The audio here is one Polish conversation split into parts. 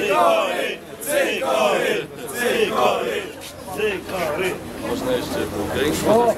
Cykory! Cykory! Cykory! Cykory! Można jeszcze większą.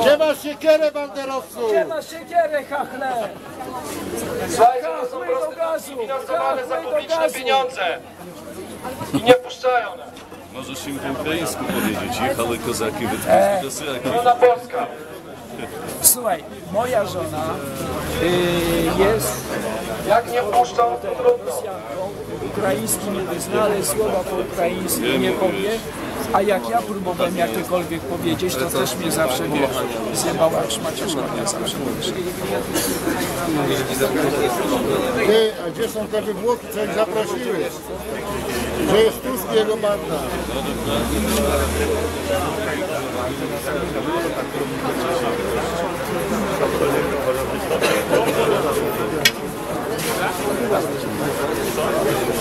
Gdzie masz siekierę, banderowcu? Gdzie masz siekierę, są Chachły do gazu! finansowane za publiczne pieniądze. I nie puszczają nas. Możesz im po ukraińsku powiedzieć. Jechali kozaki wytwórcy do sraki. Żona Polska. Słuchaj, moja żona y, jest Jak nie puszczą, to trudno. Rosjanką, ukraiński nie zna, ale słowa po ukraińsku nie powie. A jak ja próbowałem jakiekolwiek powiedzieć, to też mnie zawsze wiesz, zjebała szmaciaszka mnie zawsze wiesz. Ty, a gdzie są te wywłoki, co ich zaprosiły? Gdzie jest Tusk jego banda?